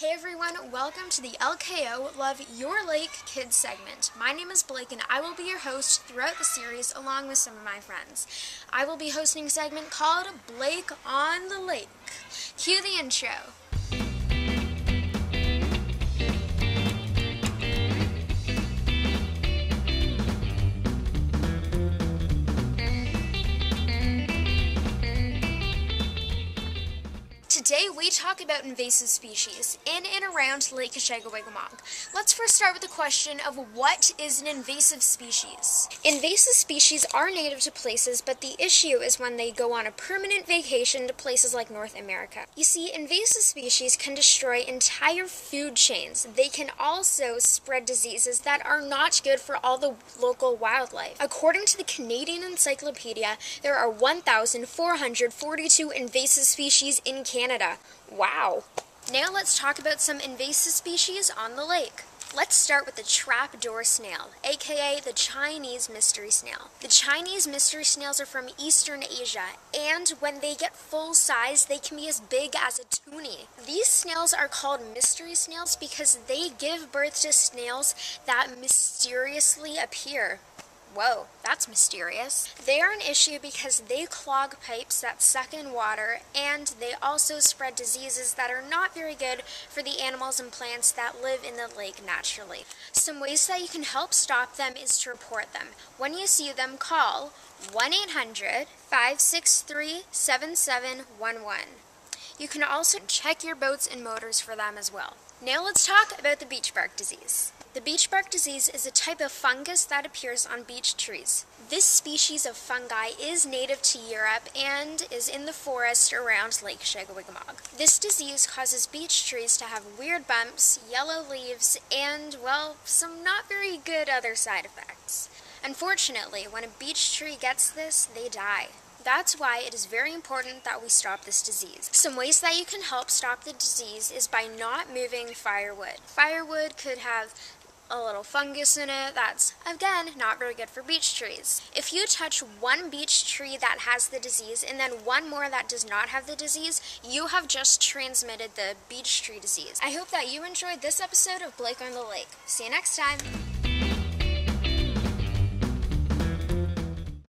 Hey everyone, welcome to the LKO Love Your Lake Kids segment. My name is Blake and I will be your host throughout the series along with some of my friends. I will be hosting a segment called Blake on the Lake. Cue the intro. Today we talk about invasive species in and around Lake Kashagawigamog. Let's first start with the question of what is an invasive species? Invasive species are native to places, but the issue is when they go on a permanent vacation to places like North America. You see, invasive species can destroy entire food chains. They can also spread diseases that are not good for all the local wildlife. According to the Canadian Encyclopedia, there are 1,442 invasive species in Canada Canada. Wow. Now let's talk about some invasive species on the lake. Let's start with the trapdoor snail, aka the Chinese mystery snail. The Chinese mystery snails are from Eastern Asia, and when they get full size, they can be as big as a toonie. These snails are called mystery snails because they give birth to snails that mysteriously appear. Whoa, that's mysterious. They are an issue because they clog pipes that suck in water and they also spread diseases that are not very good for the animals and plants that live in the lake naturally. Some ways that you can help stop them is to report them. When you see them, call 1 800 563 7711. You can also check your boats and motors for them as well. Now let's talk about the beech bark disease. The beech bark disease is a type of fungus that appears on beech trees. This species of fungi is native to Europe and is in the forest around Lake Kashagawigamog. This disease causes beech trees to have weird bumps, yellow leaves, and, well, some not very good other side effects. Unfortunately, when a beech tree gets this, they die. That's why it is very important that we stop this disease. Some ways that you can help stop the disease is by not moving firewood. Firewood could have a little fungus in it that's, again, not very good for beech trees. If you touch one beech tree that has the disease and then one more that does not have the disease, you have just transmitted the beech tree disease. I hope that you enjoyed this episode of Blake on the Lake. See you next time.